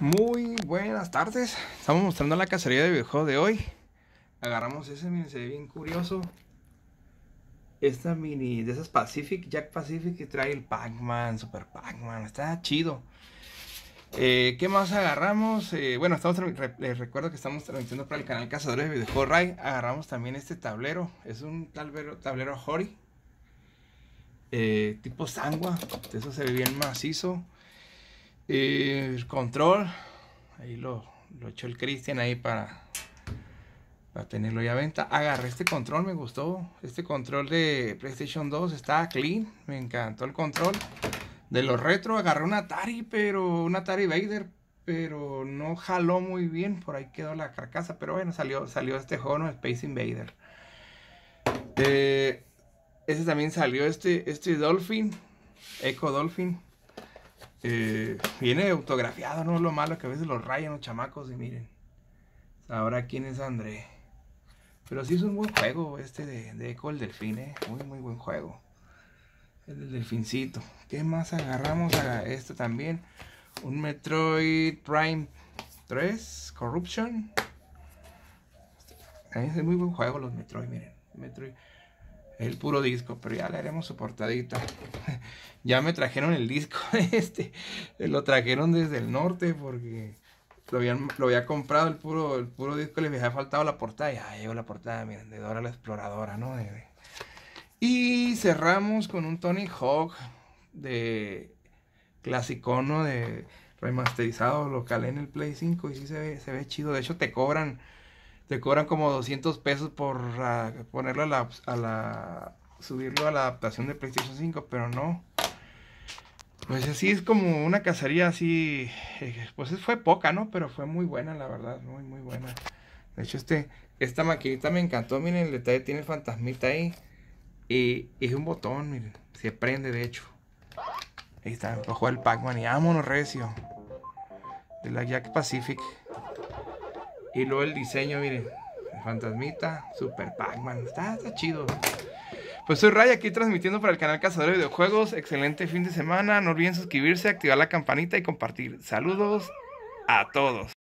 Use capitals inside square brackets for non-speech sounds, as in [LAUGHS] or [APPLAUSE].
Muy buenas tardes. Estamos mostrando la cacería de videojuegos de hoy. Agarramos ese, miren, se ve bien curioso. Esta mini de esas Pacific, Jack Pacific que trae el Pac-Man, Super Pac-Man. Está chido. Eh, ¿Qué más agarramos? Eh, bueno, les recuerdo que estamos transmitiendo para el canal Cazadores de Videojuegos Ray. Agarramos también este tablero. Es un tablero, tablero Hori. Eh, tipo Sangua. Eso se ve bien macizo. El control. Ahí lo, lo echó el Cristian ahí para, para tenerlo ya a venta. Agarré este control, me gustó. Este control de PlayStation 2 está clean. Me encantó el control. De los retro agarré un Atari, pero un Atari Vader, pero no jaló muy bien. Por ahí quedó la carcasa, pero bueno, salió, salió este juego, Space Invader. Eh, ese también salió este, este Dolphin, Echo Dolphin. Eh, viene autografiado, no es lo malo que a veces los rayan los chamacos y miren. Ahora quién es André. Pero sí es un buen juego este de, de Echo el Delfín, eh. Muy, muy buen juego. El delfincito. ¿Qué más agarramos? A este también. Un Metroid Prime 3 Corruption. Es muy buen juego los Metroid, miren. Metroid. El puro disco, pero ya le haremos su portadita. [LAUGHS] ya me trajeron el disco [LAUGHS] este. Lo trajeron desde el norte porque lo, lo había comprado el puro, el puro disco. Les había faltado la portada. Ya llegó la portada, miren, de Dora la Exploradora, ¿no? Y cerramos con un Tony Hawk de clasicono de remasterizado local en el Play 5 y sí se ve, se ve chido. De hecho te cobran te cobran como 200 pesos por ponerlo a la, subirlo a la adaptación de PlayStation 5, pero no. Pues así es como una cacería así, eh, pues fue poca, ¿no? Pero fue muy buena, la verdad, muy, muy buena. De hecho, este, esta maquinita me encantó, miren, el detalle tiene el fantasmita ahí. Y es un botón, miren. Se prende, de hecho. Ahí está, bajo el Pac-Man y vámonos recio. De la Jack Pacific. Y luego el diseño, miren. Fantasmita, Super Pac-Man. Está chido. Pues soy Ray aquí transmitiendo para el canal Cazador de Videojuegos. Excelente fin de semana. No olviden suscribirse, activar la campanita y compartir. Saludos a todos.